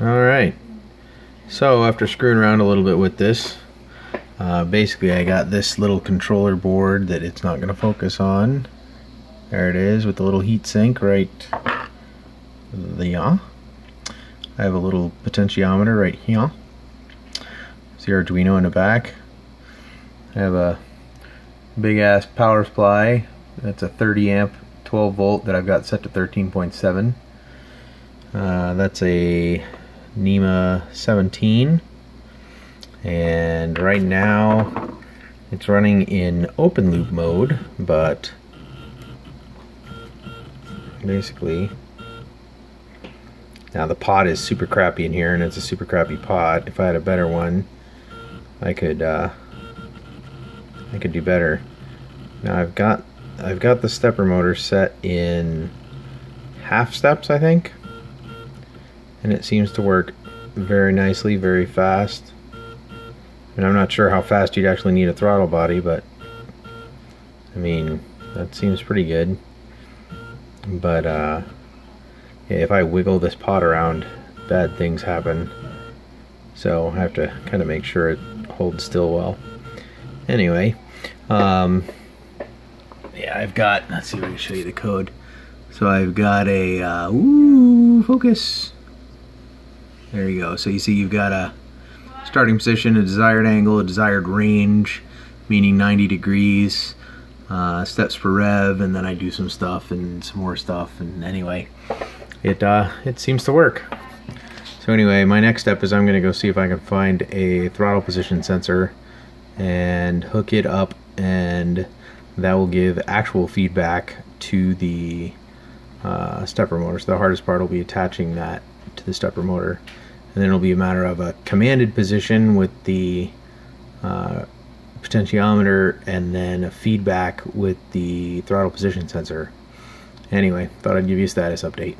Alright, so after screwing around a little bit with this, uh, basically I got this little controller board that it's not going to focus on. There it is with the little heat sink right there. I have a little potentiometer right here. See Arduino in the back. I have a big ass power supply. That's a 30 amp 12 volt that I've got set to 13.7. Uh, that's a NEMA 17 and right now it's running in open loop mode but basically now the pot is super crappy in here and it's a super crappy pot. If I had a better one I could uh, I could do better. Now I've got I've got the stepper motor set in half steps I think and it seems to work very nicely, very fast. And I'm not sure how fast you'd actually need a throttle body, but I mean, that seems pretty good. But uh, if I wiggle this pot around, bad things happen. So I have to kind of make sure it holds still well. Anyway, um, yeah, I've got, let's see if I can show you the code. So I've got a, uh, ooh, focus. There you go. So you see you've got a starting position, a desired angle, a desired range, meaning 90 degrees, uh, steps per rev, and then I do some stuff and some more stuff. And anyway, it uh, it seems to work. So anyway, my next step is I'm going to go see if I can find a throttle position sensor and hook it up and that will give actual feedback to the uh, stepper motor. So the hardest part will be attaching that to the stepper motor and then it'll be a matter of a commanded position with the uh, potentiometer and then a feedback with the throttle position sensor. Anyway, thought I'd give you a status update.